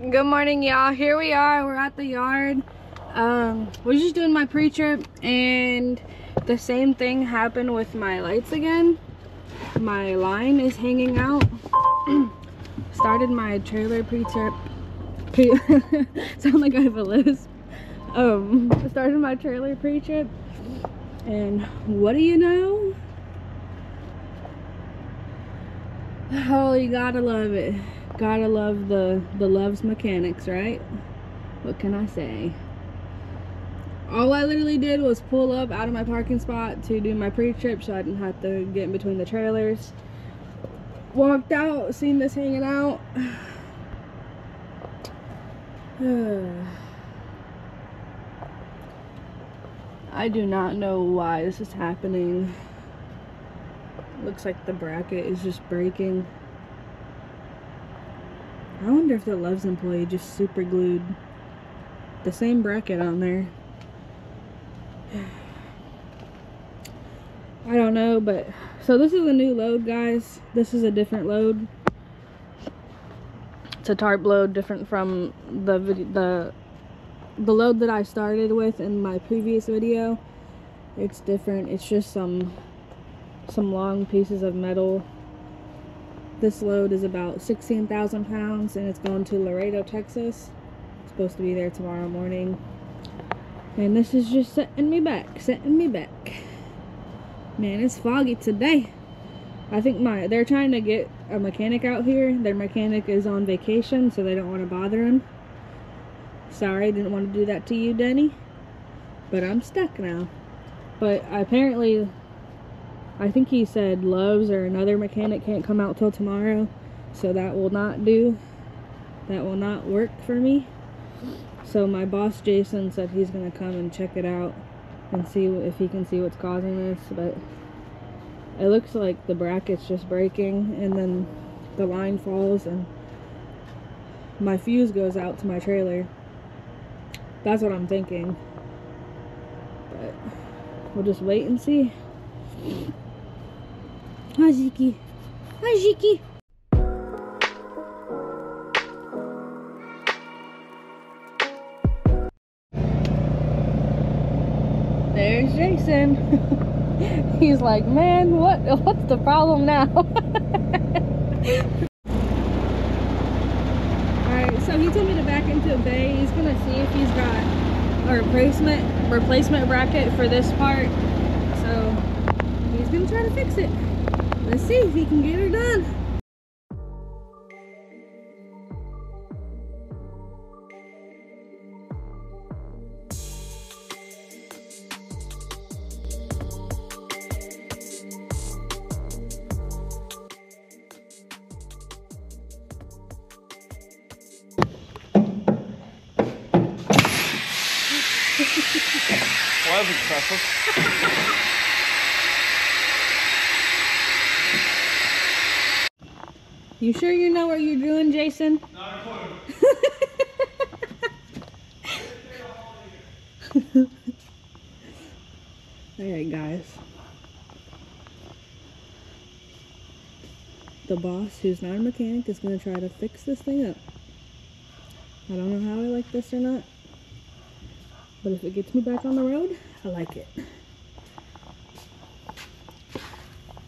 Good morning, y'all. Here we are. We're at the yard. Um, we're just doing my pre-trip and the same thing happened with my lights again. My line is hanging out. Started my trailer pre-trip. Pre Sound like I have a lisp. Um, started my trailer pre-trip and what do you know? Oh, you gotta love it. Gotta love the, the Love's mechanics, right? What can I say? All I literally did was pull up out of my parking spot to do my pre-trip so I didn't have to get in between the trailers. Walked out, seen this hanging out. I do not know why this is happening. Looks like the bracket is just breaking. I wonder if the Love's employee just super glued the same bracket on there. I don't know, but so this is a new load, guys. This is a different load. It's a tarp load, different from the the the load that I started with in my previous video. It's different. It's just some some long pieces of metal. This load is about 16,000 pounds and it's going to Laredo, Texas. It's supposed to be there tomorrow morning. And this is just setting me back, setting me back. Man, it's foggy today. I think my they're trying to get a mechanic out here. Their mechanic is on vacation, so they don't want to bother him. Sorry, didn't want to do that to you, Denny. But I'm stuck now. But apparently I think he said Love's or another mechanic can't come out till tomorrow. So that will not do. That will not work for me. So my boss Jason said he's going to come and check it out and see if he can see what's causing this. But it looks like the bracket's just breaking and then the line falls and my fuse goes out to my trailer. That's what I'm thinking. But we'll just wait and see. Hi, Ziki. Hi, Ziki. There's Jason. He's like, man, what? What's the problem now? Alright, so he told me to back into a bay. He's gonna see if he's got a replacement replacement bracket for this part. So he's gonna try to fix it. Let's see if he can get her done. well, that was impressive. You sure you know what you're doing, Jason? Not a Alright, guys. The boss, who's not a mechanic, is going to try to fix this thing up. I don't know how I like this or not. But if it gets me back on the road, I like it.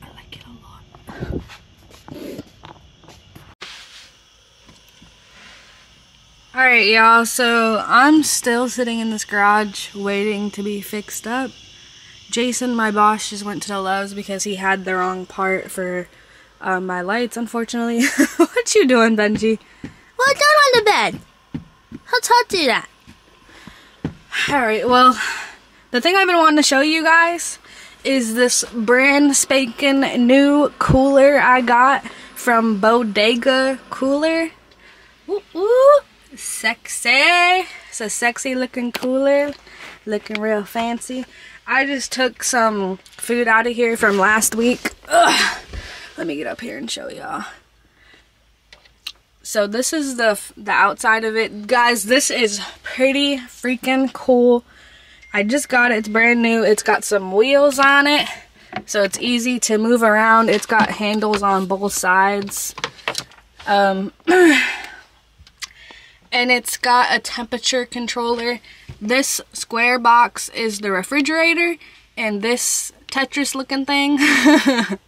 I like it a lot. Alright, y'all, so I'm still sitting in this garage waiting to be fixed up. Jason, my boss, just went to the Love's because he had the wrong part for uh, my lights, unfortunately. what you doing, Benji? Well, down on the bed. How taught do that? Alright, well, the thing I've been wanting to show you guys is this brand spanking new cooler I got from Bodega Cooler. Ooh, sexy. It's a sexy looking cooler, looking real fancy. I just took some food out of here from last week. Ugh. Let me get up here and show y'all. So this is the the outside of it. Guys, this is pretty freaking cool. I just got it. It's brand new. It's got some wheels on it. So it's easy to move around. It's got handles on both sides. Um, and it's got a temperature controller. This square box is the refrigerator, and this Tetris looking thing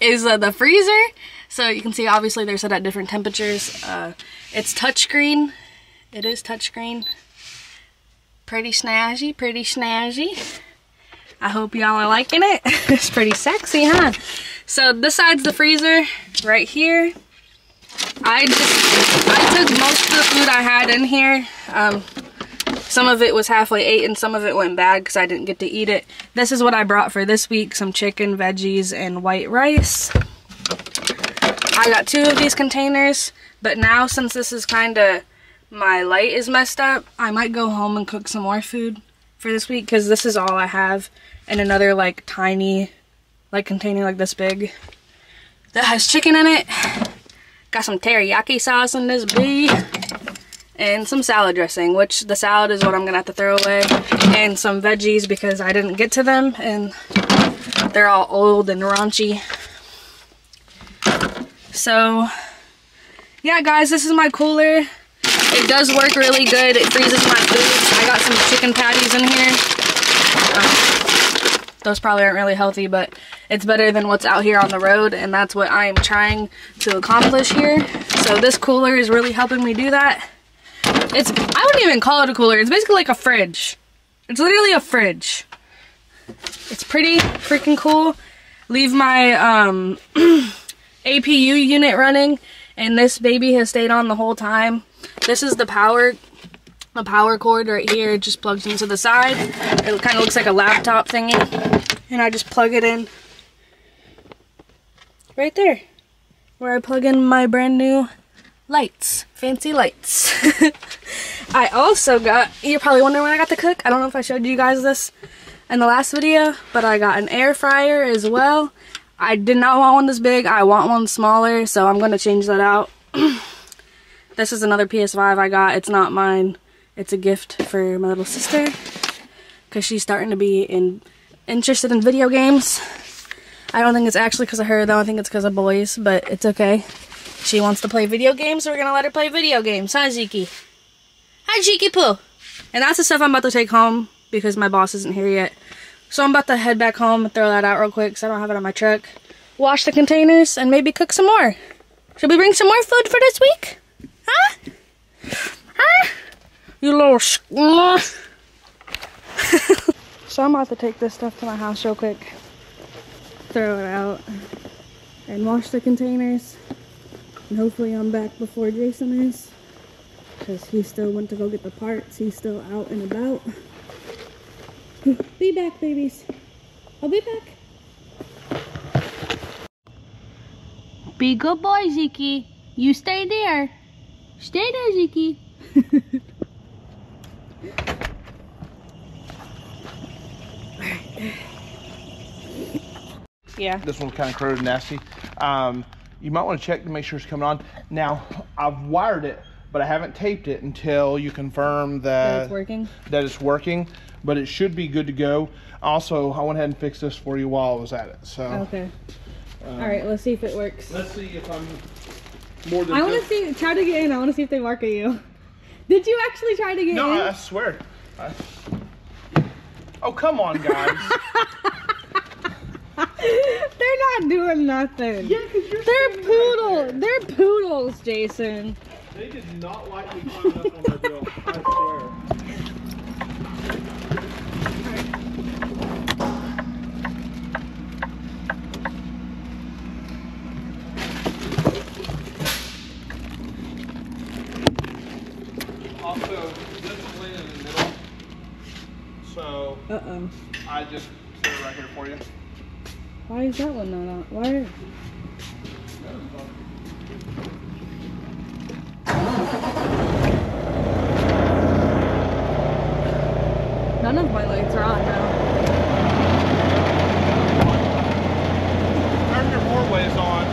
is uh, the freezer. So you can see obviously they're set at different temperatures. Uh, it's touchscreen. It is touchscreen. Pretty snazzy, pretty snazzy. I hope y'all are liking it. it's pretty sexy, huh? So this side's the freezer right here. I just, I took most of the food I had in here. Um, some of it was halfway ate and some of it went bad because I didn't get to eat it. This is what I brought for this week. Some chicken, veggies, and white rice. I got two of these containers. But now since this is kind of, my light is messed up, I might go home and cook some more food for this week because this is all I have. And another like tiny, like container like this big that has chicken in it. Got some teriyaki sauce in this bee and some salad dressing, which the salad is what I'm gonna have to throw away, and some veggies because I didn't get to them and they're all old and raunchy. So, yeah guys, this is my cooler. It does work really good. It freezes my food. I got some chicken patties in here. Those probably aren't really healthy, but it's better than what's out here on the road, and that's what I am trying to accomplish here. So this cooler is really helping me do that. It's, I wouldn't even call it a cooler. It's basically like a fridge. It's literally a fridge. It's pretty freaking cool. Leave my um, APU unit running and this baby has stayed on the whole time. This is the power the power cord right here. It just plugs into the side. It kind of looks like a laptop thingy. And I just plug it in right there where I plug in my brand new lights, fancy lights. I also got, you're probably wondering when I got the cook. I don't know if I showed you guys this in the last video, but I got an air fryer as well. I did not want one this big. I want one smaller, so I'm going to change that out. this is another PS5 I got. It's not mine. It's a gift for my little sister because she's starting to be in interested in video games. I don't think it's actually because of her, though. I think it's because of boys, but it's okay. She wants to play video games, so we're going to let her play video games. Hi, Ziki. Hi, Ziki Poo. And that's the stuff I'm about to take home because my boss isn't here yet. So I'm about to head back home and throw that out real quick because I don't have it on my truck. Wash the containers and maybe cook some more. Should we bring some more food for this week? Huh? Huh? You little squaw. Mm. so I'm about to take this stuff to my house real quick. Throw it out. And wash the containers. And hopefully I'm back before Jason is. Because he still went to go get the parts. He's still out and about. Be back, babies. I'll be back. Be good boy, Ziki. You stay there. Stay there, Ziki. yeah. This one's kind of corroded nasty. Um, you might want to check to make sure it's coming on. Now, I've wired it, but I haven't taped it until you confirm that, That it's working? That it's working, but it should be good to go. Also, I went ahead and fixed this for you while I was at it. So Okay. All right, let's see if it works. let's see if I'm more than I want to see, try to get in. I want to see if they mark at you. Did you actually try to get No, in? I swear. I... Oh, come on, guys. They're not doing nothing. yeah, because you're They're poodles. right. They're poodles, Jason. They did not like me climbing up on my bill. I swear. Also, this is laying in the middle, so Uh oh. I just put it right here for you. Why is that one not on? Why? None of my lights are on now. Turn your doorways on.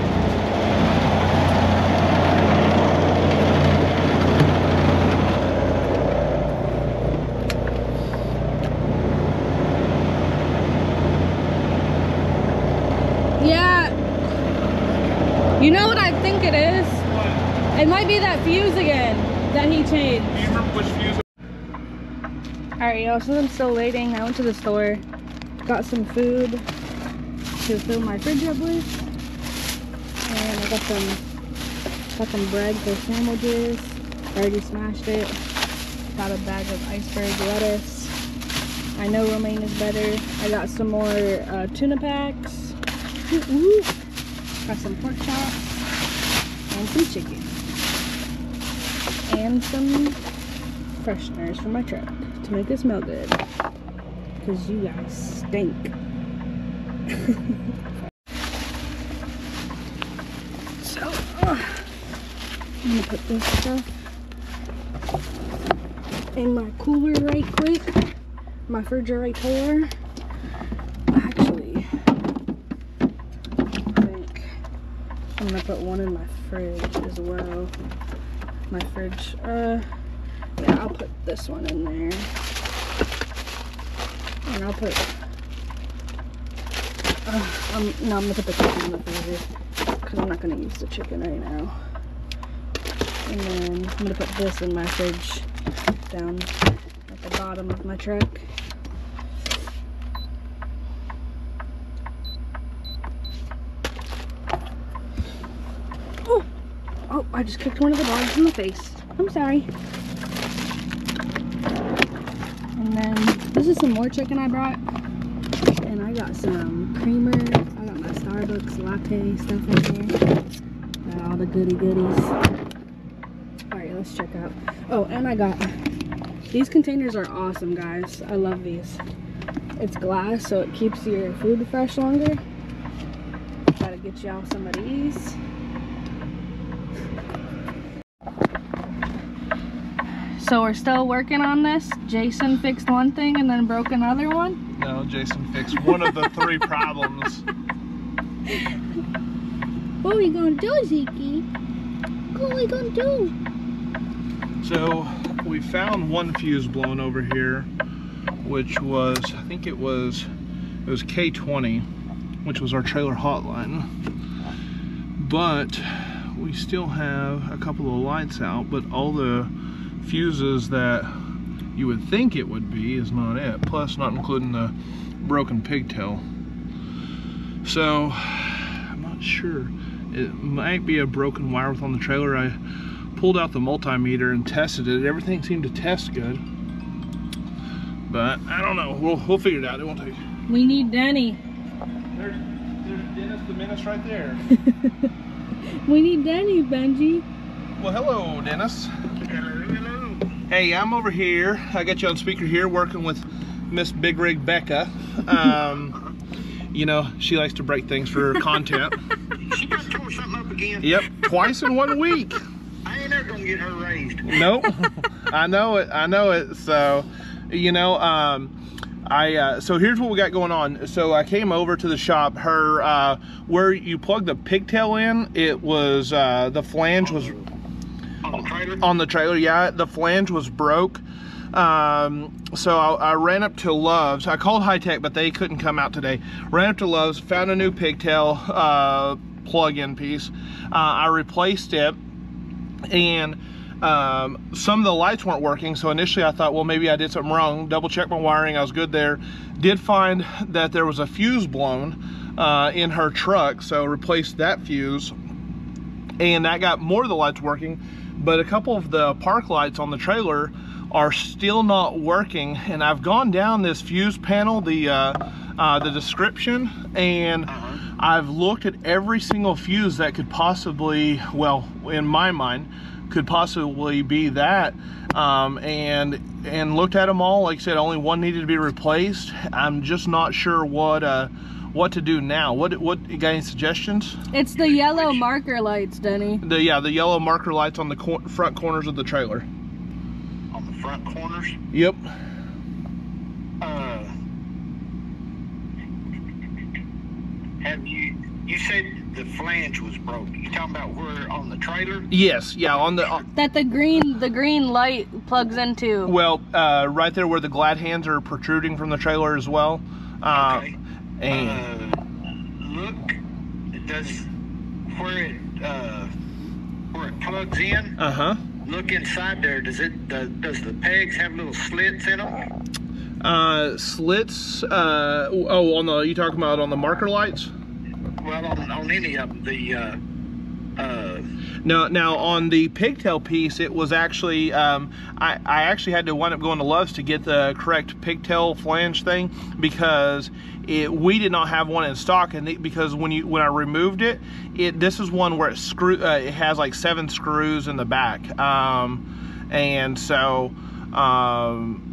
Yeah. You know what I think it is? What? It might be that fuse again. That he changed. Do you remember which fuse? Alright, y'all, since I'm still waiting, I went to the store, got some food to fill my fridge up with. And I got some, got some bread for sandwiches. Already smashed it. Got a bag of iceberg lettuce. I know romaine is better. I got some more uh, tuna packs. Ooh, ooh. Got some pork chops and some chicken. And some fresheners for my truck to make it smell good. Because you guys stink. so, uh, I'm gonna put this stuff in my cooler right quick. My refrigerator. Actually, I think I'm gonna put one in my fridge as well. My fridge, uh, yeah, I'll put this one in there. And I'll put, uh, I'm, no, I'm gonna put the chicken in the freezer because I'm not gonna use the chicken right now. And then I'm gonna put this in my fridge down at the bottom of my truck. I just kicked one of the dogs in the face. I'm sorry. And then this is some more chicken I brought. And I got some creamer. I got my Starbucks latte stuff in here. Got all the goody goodies. Alright, let's check out. Oh, and I got these containers are awesome, guys. I love these. It's glass, so it keeps your food fresh longer. Gotta get y'all some of these. So we're still working on this. Jason fixed one thing and then broke another one. No, Jason fixed one of the three problems. What are we gonna do, Zeke? What are we gonna do? So we found one fuse blown over here, which was I think it was it was K20, which was our trailer hotline. But we still have a couple of lights out, but all the fuses that you would think it would be is not it. Plus, not including the broken pigtail. So I'm not sure. It might be a broken wire with on the trailer. I pulled out the multimeter and tested it. Everything seemed to test good. But I don't know. We'll, we'll figure it out. It won't take. We need Denny. There's, there's Dennis the Menace right there. We need Denny, Benji. Well, hello, Dennis. Hey, I'm over here. I got you on speaker here working with Miss Big Rig Becca. Um, you know, she likes to break things for content. She done tore something up again. Yep, twice in one week. I ain't ever gonna get her raised. Nope. I know it. I know it. So, you know, um, I uh, so here's what we got going on. So I came over to the shop. Her uh, where you plug the pigtail in, it was uh, the flange was On the trailer? Yeah, the flange was broke. Um, so I, I ran up to Love's. I called High Tech, but they couldn't come out today. Ran up to Love's, found a new pigtail uh, plug-in piece. Uh, I replaced it, and um, some of the lights weren't working. So initially, I thought, well, maybe I did something wrong. Double checked my wiring. I was good there. Did find that there was a fuse blown uh, in her truck, so replaced that fuse and that got more of the lights working but a couple of the park lights on the trailer are still not working. And I've gone down this fuse panel the uh, uh, the description and I've looked at every single fuse that could possibly well in my mind could possibly be that um, and and looked at them all. Like I said only one needed to be replaced. I'm just not sure what uh, what to do now what what you got any suggestions It's the yellow marker lights, Denny. the yeah, the yellow marker lights on the cor front corners of the trailer. On the front corners? Yep. Uh, have you, you said the flange was broke. You talking about where on the trailer? Yes. Yeah. On the uh, That the green the green light plugs into. well, uh, right there where the glad hands are protruding from the trailer as well. Uh, Okay. And Uh, look, does, where it, uh, where it plugs in, uh huh. look inside there. Does it? Does, does the pegs have little slits in them? Uh, slits. Uh, oh, on the you talking about on the marker lights? Well, on, on any of them, the uh, uh, No, now on the pigtail piece, it was actually um, I, I actually had to wind up going to Love's to get the correct pigtail flange thing because it we did not have one in stock, and the, because when you when I removed it, it this is one where it screw uh, it has like seven screws in the back, um, and so. Um,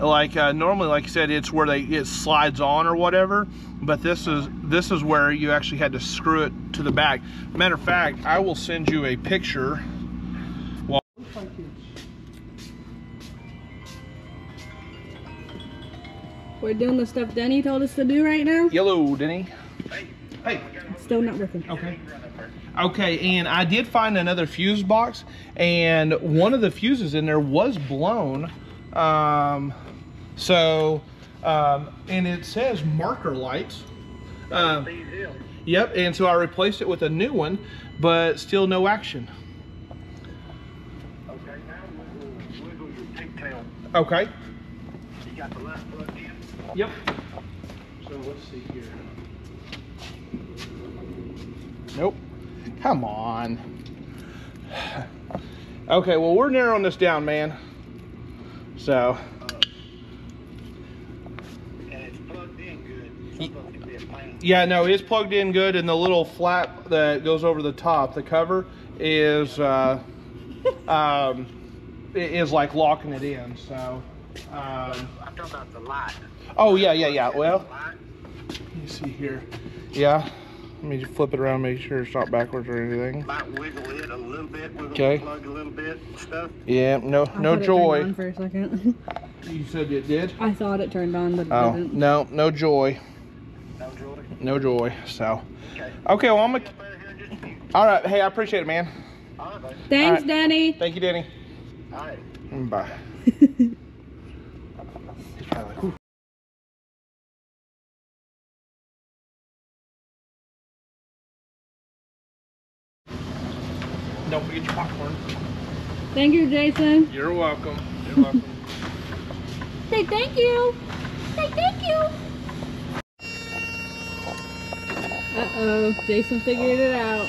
like uh, normally like you said it's where they it slides on or whatever but this is this is where you actually had to screw it to the back. Matter of fact i will send you a picture. Well We're doing the stuff Denny told us to do right now. yellow denny. Hey hey, Still not working. okay. Okay and i did find another fuse box and one of the fuses in there was blown um so um and it says marker lights um. Yep, and so I replaced it with a new one, but still no action. Okay, now wiggle your pigtail. Okay. You got the light plugged in. Yep. So let's see here. Nope. Come on. Okay, well we're narrowing this down, man. So And it's plugged in good. It's supposed to be a yeah, no, it's plugged in good, and the little flap that goes over the top, the cover, is uh, um, i- is like locking it in. So. Um, I'm talking about the light. oh yeah, yeah, yeah. Well, Light. Let me see here. Yeah. Let me just flip it around, make sure it's not backwards or anything. Might wiggle it a little bit, wiggle Okay. the plug a little bit stuff. Yeah, no, I no thought it joy. on for a second. You said it did. I thought it turned on, but it Oh didn't. no, no joy, No, Jordan. no joy. So, Okay. okay, well I'm gonna. Up there here in just a few. All right, hey, I appreciate it, man. All right, buddy. Thanks, Alright. Danny. Thank you, Danny. All right. Bye. He's probably like, "Whew." Don't forget your popcorn. Thank you, Jason. You're welcome. You're welcome. Say thank you. Say thank you. Uh-oh, Jason figured it out.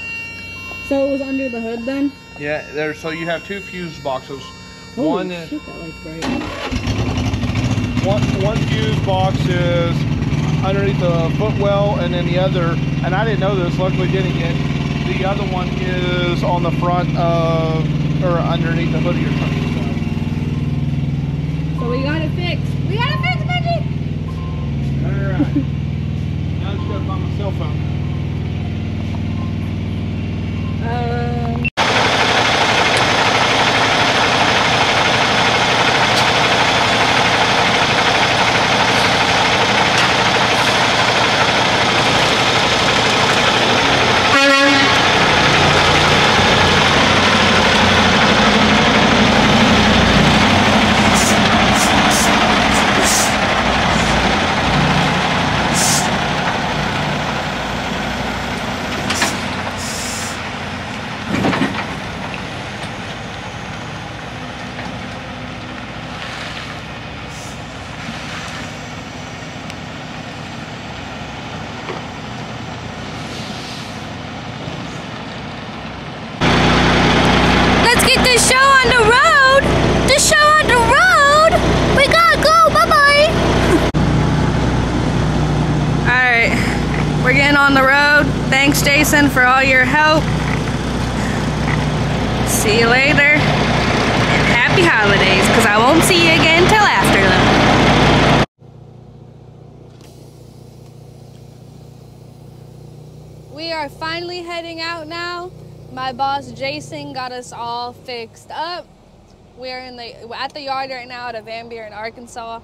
So it was under the hood then? Yeah, there. So you have two fuse boxes. Holy one, is, that light's bright. one, one fuse box is underneath the footwell, and then the other, and I didn't know this. Luckily, didn't get. The other one is on the front of, or underneath the hood of your truck. So we got it fixed. We got a fence, Benji. All right. now I just gotta find my cell phone. Um, Let's get this show on the road. The show on the road. We gotta go. Bye bye. all right, we're getting on the road. For all your help. See you later. And happy holidays, because I won't see you again till after them. We are finally heading out now. My boss Jason got us all fixed up. We're in the at the yard right now out of Van Buren, Arkansas,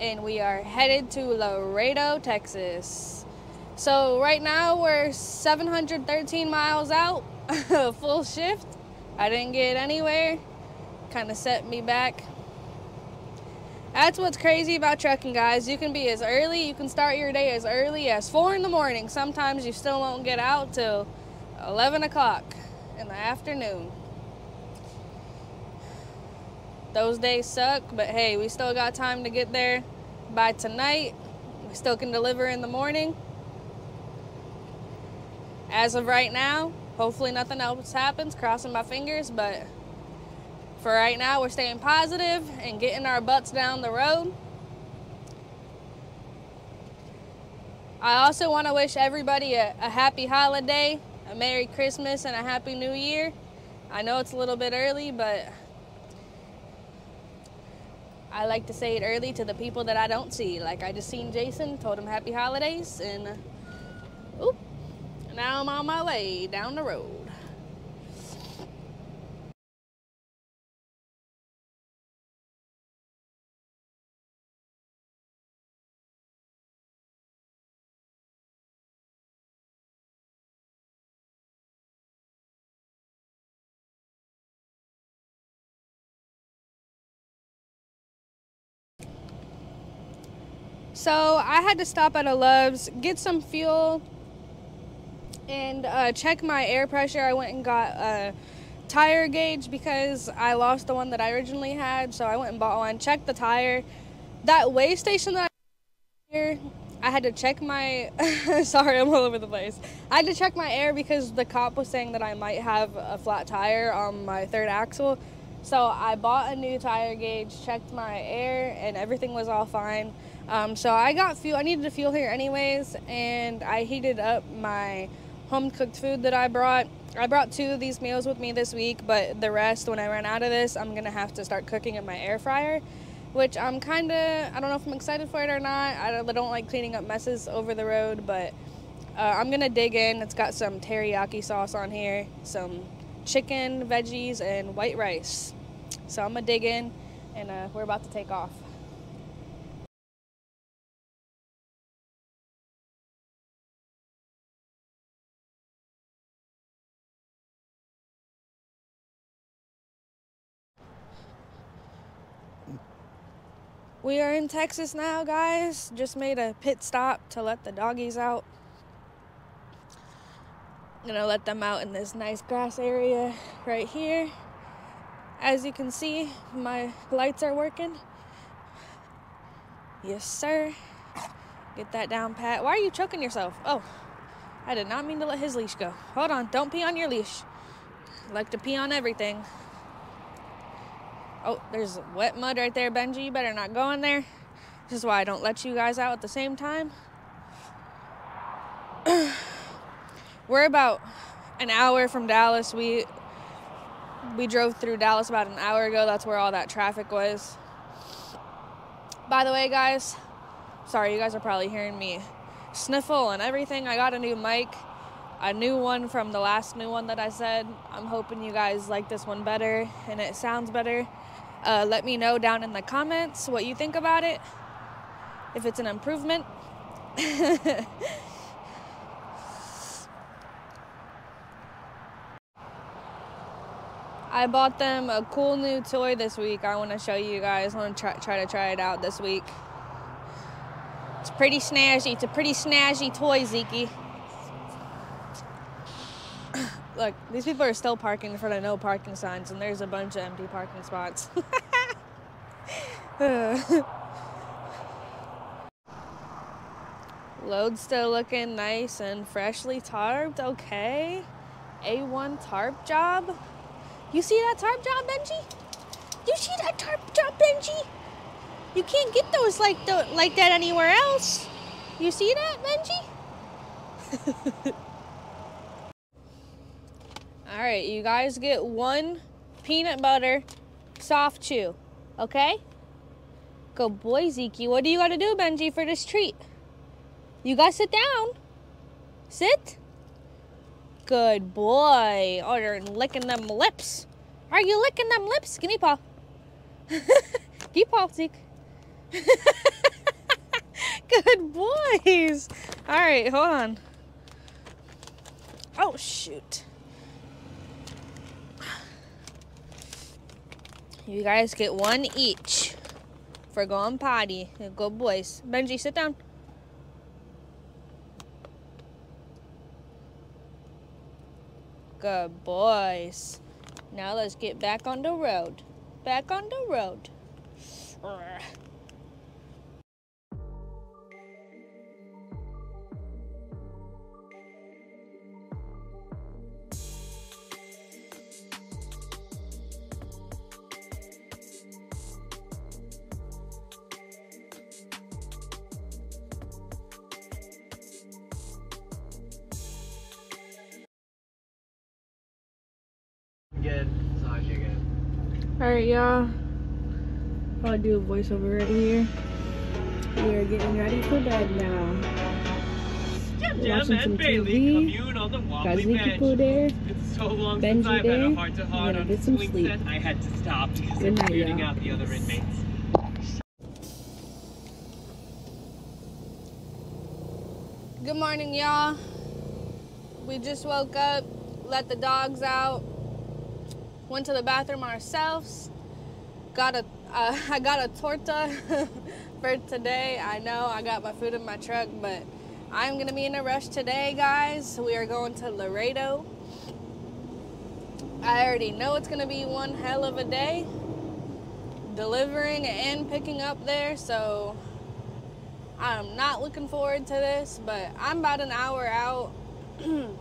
and we are headed to Laredo, Texas. So right now we're 713 miles out, full shift. I didn't get anywhere. Kind of set me back. That's what's crazy about trucking, guys. You can be as early, you can start your day as early as 4 in the morning. Sometimes you still won't get out till 11 o'clock in the afternoon. those days suck, but hey, we still got time to get there by tonight. We still can deliver in the morning. As of right now, hopefully nothing else happens, crossing my fingers, but for right now, we're staying positive and getting our butts down the road. I also want to wish everybody a, a happy holiday, a Merry Christmas, and a Happy New Year. I know it's a little bit early, but I like to say it early to the people that I don't see. Like I just seen Jason, told him happy holidays, and now I'm on my way down the road. So I had to stop at a Love's, get some fuel, and uh, check my air pressure. I went and got a tire gauge because I lost the one that I originally had. So I went and bought one, checked the tire. That weigh station that I here, I had to check my. sorry, I'm all over the place. I had to check my air because the cop was saying that I might have a flat tire on my third axle. So I bought a new tire gauge, checked my air, and everything was all fine. Um, so I got fuel. I needed to fuel here anyways, and I heated up my home cooked food that I brought. I brought two of these meals with me this week, but the rest, when I run out of this, I'm gonna have to start cooking in my air fryer, which I'm kind of. I don't know if I'm excited for it or not. I don't, like cleaning up messes over the road, but uh, I'm gonna dig in. It's got some teriyaki sauce on here, some chicken, veggies, and white rice. So I'm gonna dig in, and uh, we're about to take off. We are in Texas now, guys. Just made a pit stop to let the doggies out. Gonna let them out in this nice grass area right here. As you can see, my lights are working. Yes, sir. Get that down pat. Why are you choking yourself? Oh, I did not mean to let his leash go. Hold on, don't pee on your leash. I like to pee on everything. Oh, there's wet mud right there, Benji. You better not go in there. This is why I don't let you guys out at the same time. We're about an hour from Dallas. We we drove through Dallas about an hour ago. That's where all that traffic was. By the way, guys, sorry, you guys are probably hearing me sniffle and everything. I got a new mic, a new one from the last new one that I said. I'm hoping you guys like this one better and it sounds better. Uh, let me know down in the comments what you think about it, if it's an improvement. I bought them a cool new toy this week. I want to show you guys. I want to try, try to try it out this week. It's pretty snazzy. It's a pretty snazzy toy, Zeke. Look, these people are still parking in front of no parking signs, and there's a bunch of empty parking spots. Load still looking nice and freshly tarped. Okay. A1 tarp job. You see that tarp job, Benji? You see that tarp job, Benji? You can't get those like the, like that anywhere else. You see that, Benji? All right, you guys get one peanut butter soft chew, okay? Go boy, Zeke. What do you got to do, Benji, for this treat? You guys sit down. Sit. Good boy. Oh, you're licking them lips. Are you licking them lips? Give me paw. Give paw, Zeke. Good boys. All right, hold on. Oh, shoot. You guys get one each for going potty. Good boys. Benji, sit down. Good boys. Now let's get back on the road. back on the road. Alright, y'all. I'll do a voiceover right here. We are getting ready for bed now. Jim Watching Jim some Bailey TV. commune on the wobbly Got Zeke bench. Poo there. It's so long Benji since I've had a heart to heart Gonna on get some swing sleep. set. I had to stop because Good of night, muting y'all. out the other inmates. Good morning, y'all. We just woke up, let the dogs out, went to the bathroom ourselves. Got a, uh, I got a torta for today. I know I got my food in my truck, but I'm gonna be in a rush today, guys. We are going to Laredo. I already know it's gonna be one hell of a day delivering and picking up there, so I'm not looking forward to this, but I'm about an hour out.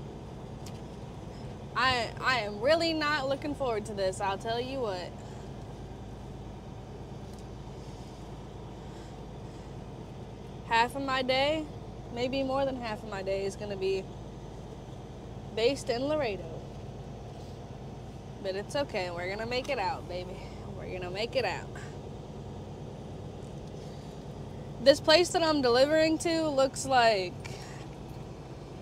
I I am really not looking forward to this, I'll tell you what. Half of my day, maybe more than half of my day is going to be based in Laredo. But it's okay. We're going to make it out, baby. We're going to make it out this place that I'm delivering to looks like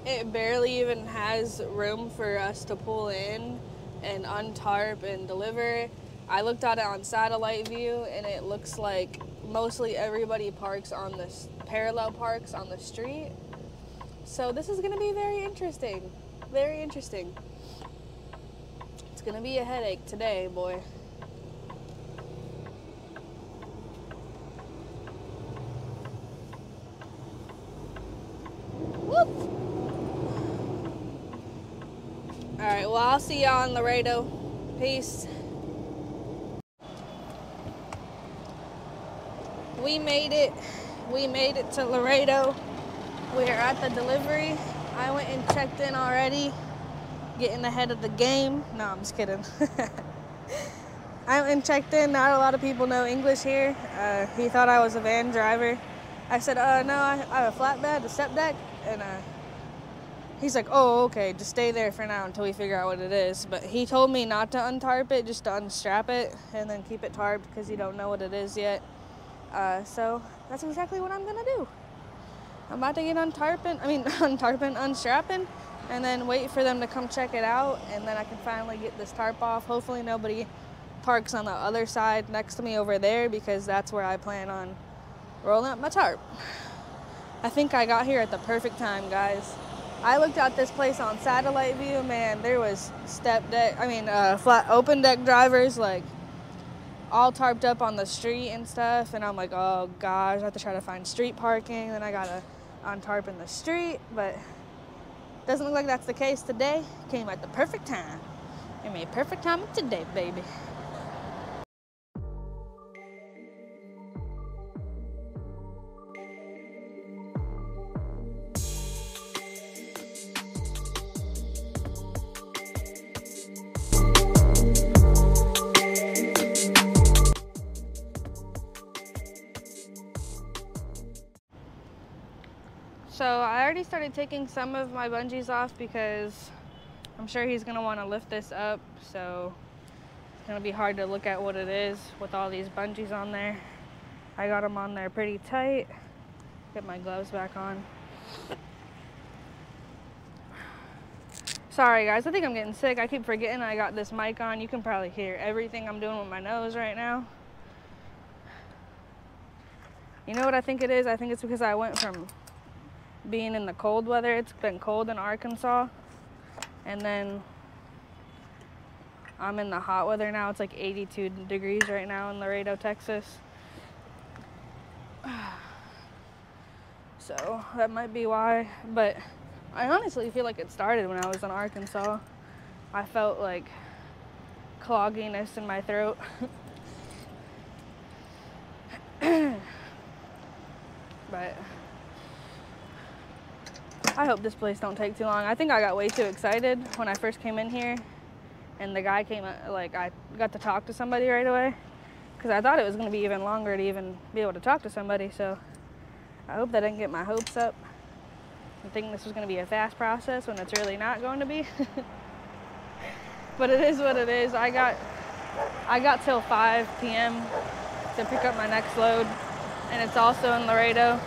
it barely even has room for us to pull in and untarp and deliver. I looked at it on satellite view and it looks like mostly everybody parks on this parallel parks on the street. So this is gonna be very interesting. Very interesting. It's gonna be a headache today, boy. Whoop. All right, well, I'll see y'all in Laredo. Peace. We made it. We made it to Laredo. We're at the delivery. I went and checked in already, getting ahead of the game. No, I'm just kidding. I went and checked in. Not a lot of people know English here. Uh, he thought I was a van driver. I said, uh, no, I, I have a flatbed, a step deck, and uh, he's like, oh, okay, just stay there for now until we figure out what it is. But he told me not to untarp it, just to unstrap it and then keep it tarped because you don't know what it is yet. Uh, so that's exactly what I'm gonna do. I'm about to get untarping, I mean, untarping, unstrapping, and then wait for them to come check it out, and then I can finally get this tarp off. Hopefully, nobody parks on the other side next to me over there because that's where I plan on rolling up my tarp. I think I got here at the perfect time, guys. I looked at this place on satellite view, man. There was step deck, I mean, uh, flat open deck drivers, like all tarped up on the street and stuff. And I'm like, oh gosh, I have to try to find street parking. Then I gotta untarp in the street, but doesn't look like that's the case today. Came at the perfect time. It made perfect time today, baby. Taking some of my bungees off because I'm sure he's gonna want to lift this up. So it's gonna be hard to look at what it is with all these bungees on there. I got them on there pretty tight. Get my gloves back on. Sorry guys, I think I'm getting sick. I keep forgetting I got this mic on. You can probably hear everything I'm doing with my nose right now. You know what I think it is? I think it's because I went from being in the cold weather. It's been cold in Arkansas. And then I'm in the hot weather now. It's like 82 degrees right now in Laredo, Texas. So that might be why. But I honestly feel like it started when I was in Arkansas. I felt like clogginess in my throat. but I hope this place don't take too long. I think I got way too excited when I first came in here, and the guy came uh, like I got to talk to somebody right away because I thought it was going to be even longer to even be able to talk to somebody. So I hope that didn't get my hopes up. I think this was going to be a fast process when it's really not going to be. but it is what it is. I got I got till 5 p.m. to pick up my next load, and it's also in Laredo.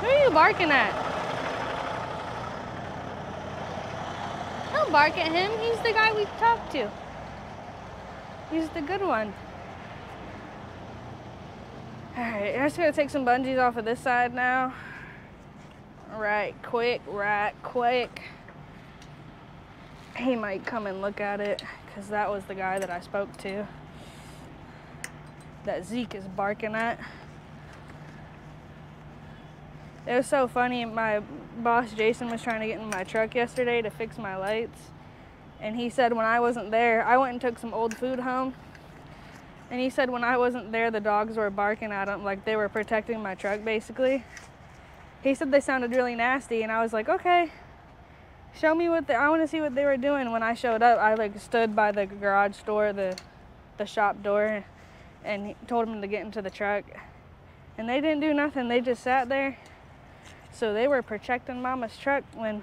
Who are you barking at? Don't bark at him. He's the guy we talked to. He's the good one. All right, I'm just gonna take some bungees off of this side now. Right quick, right quick. He might come and look at it because that was the guy that I spoke to. That Zeke is barking at. It was so funny. My boss Jason was trying to get in my truck yesterday to fix my lights. And he said when I wasn't there, I went and took some old food home. And he said when I wasn't there, the dogs were barking at him like they were protecting my truck basically. He said they sounded really nasty, and I was like, okay, show me what they, I want to see what they were doing. When I showed up, I like stood by the garage door, the, the shop door, and told them to get into the truck. And they didn't do nothing. They just sat there. So they were protecting Mama's truck when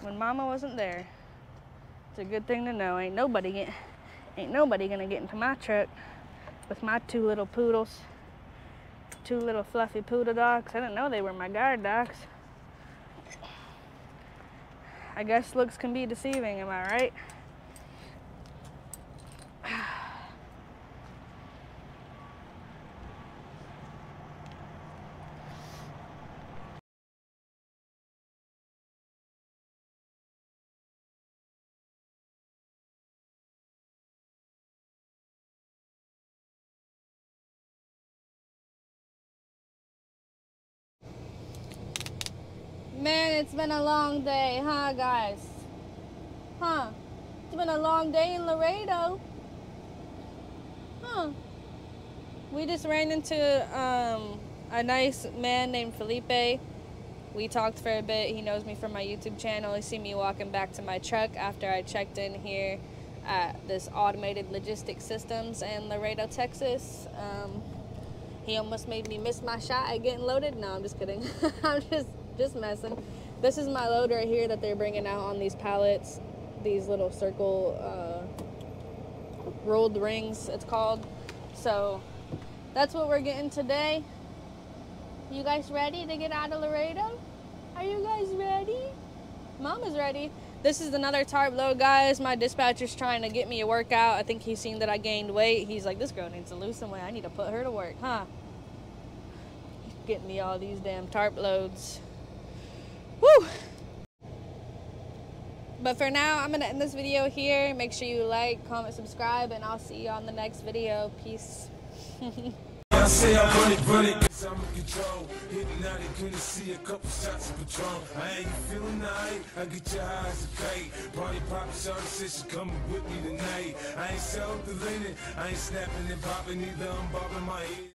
when Mama wasn't there. It's a good thing to know. Ain't nobody get, ain't nobody gonna get into my truck with my two little poodles two little fluffy poodle dogs. I didn't know they were my guard dogs. I guess looks can be deceiving, am I right? Man, it's been a long day, huh, guys? Huh? It's been a long day in Laredo. Huh? We just ran into um, a nice man named Felipe. We talked for a bit. He knows me from my YouTube channel. He see me walking back to my truck after I checked in here at this automated logistics systems in Laredo, Texas. Um, he almost made me miss my shot at getting loaded. No, I'm just kidding. I'm just just messing. This is my load right here that they're bringing out on these pallets. These little circle uh, rolled rings, it's called. So that's what we're getting today. You guys ready to get out of Laredo? Are you guys ready? Mama's ready. This is another tarp load, guys. My dispatcher's trying to get me a workout. I think he's seen that I gained weight. He's like, this girl needs to lose some weight. I need to put her to work, huh? Getting me all these damn tarp loads. Woo! But for now, I'm going to end this video here. Make sure you like, comment, subscribe, and I'll see you on the next video. Peace. I say I run it, run it, cause I'm in control. See a couple shots of Patron. I ain't feeling I get your eyes. Party said she coming with me tonight. I ain't self-deleting, I ain't snapping and popping either, I'm bobbing my head.